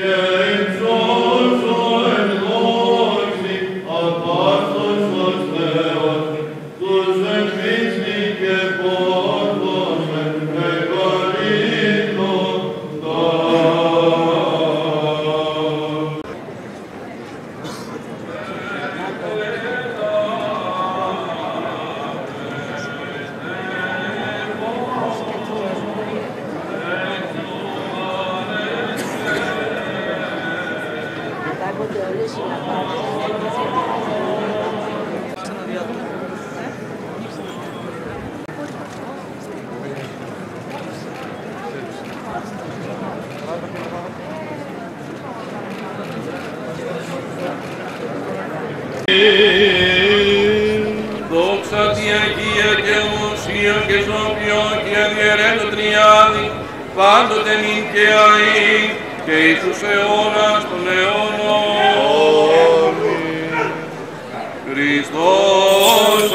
Yeah. Δόξα τη Αγία και ομοσία και σώπιο και αδιαιρέτω τριάδι, πάντοτε νυν και αεί και εις τους αιώνας των αιώνων. Χριστός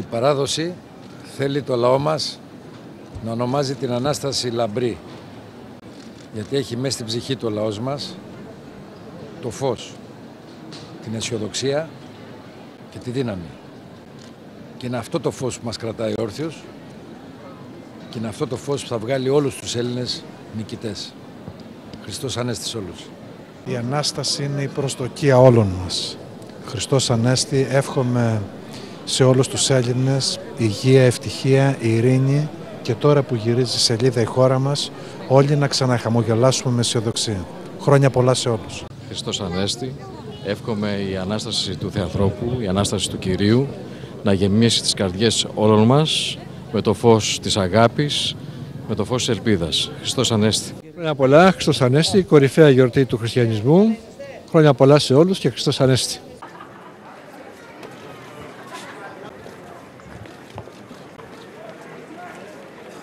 Η παράδοση θέλει το λαό μας να ονομάζει την Ανάσταση λαμπρή. Γιατί έχει μέσα στην ψυχή του ο λαός μας το φως, την αισιοδοξία και τη δύναμη. Και είναι αυτό το φως που μας κρατάει όρθιος και είναι αυτό το φως που θα βγάλει όλους τους Έλληνες νικητές. Χριστός Ανέστη σε όλους. Η Ανάσταση είναι η προσδοκία όλων μας. Χριστός Ανέστη, εύχομαι σε όλους τους Έλληνες υγεία, ευτυχία, ειρήνη και τώρα που γυρίζει σελίδα η χώρα μας όλοι να ξαναχαμογελάσουμε με αισιοδοξία. Χρόνια πολλά σε όλους. Χριστός Ανέστη, εύχομαι η Ανάσταση του Θεανθρώπου, η Ανάσταση του Κυρίου να γεμίσει τις καρδιές όλων μας με το φως της αγάπης, με το φως της ελπίδας. Χριστός Ανέστη. Χρόνια πολλά, Χριστός Ανέστη, η κορυφαία γιορτή του χριστιανισμού. Χρόνια πολλά σε όλους και Χριστός Ανέστη.